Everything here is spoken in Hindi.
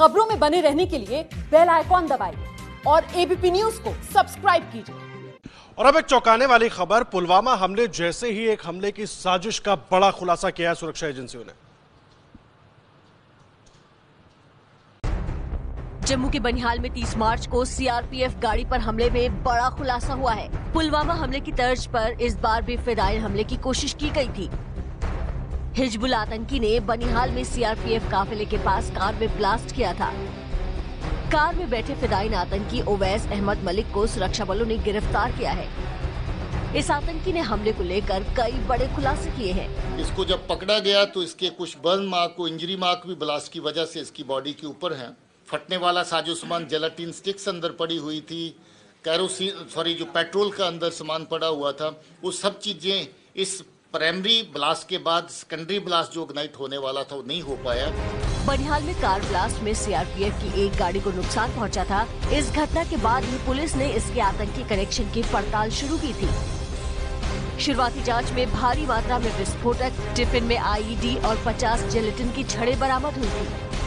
खबरों में बने रहने के लिए बेल आइकॉन दबाइए और एबीपी न्यूज़ को सब्सक्राइब कीजिए। और अब एक चौंकाने वाली खबर पुलवामा हमले जैसे ही एक हमले की साजिश का बड़ा खुलासा किया है सुरक्षा एजेंसियों ने। जम्मू के बनिहाल में 30 मार्च को सीआरपीएफ गाड़ी पर हमले में बड़ा खुलासा हुआ है। पुलवामा हमले की तर्ज पर इस बार भी फिदाइन हमले की कोशिश की गई थी। हिजबुल आतंकी ने बनिहाल में सीआरपीएफ काफिले के पास कार में ब्लास्ट किया था। कार में बैठे फिदाइन आतंकी ओवैस अहमद मलिक को सुरक्षा बलों ने गिरफ़्तार किया है। इस आतंकी ने हमले को लेकर कई बड़े खुलासे किए हैं। इसको जब पकड़ा गया तो इसके कुछ बर्न मार्क को इंजरी मार्क भी ब्लास्ट की वजह से इसकी बॉडी के ऊपर है। फटने वाला साजो सामान जेलाटिन स्टिक्स अंदर पड़ी हुई थी। कैरोसिन, सॉरी, जो पेट्रोल का अंदर सामान पड़ा हुआ था, वो सब चीज़ें इस प्राइमरी ब्लास्ट के बाद सेकेंडरी ब्लास्ट जो इग्नाइट होने वाला था, वो नहीं हो पाया। बनिहाल में कार ब्लास्ट में सीआरपीएफ की एक गाड़ी को नुकसान पहुँचा था। इस घटना के बाद ही पुलिस ने इसके आतंकी कनेक्शन की पड़ताल शुरू की थी। शुरुआती जाँच में भारी मात्रा में विस्फोटक टिफ़िन में आईईडी और 50 जेलेटिन की छड़े बरामद हुई थी।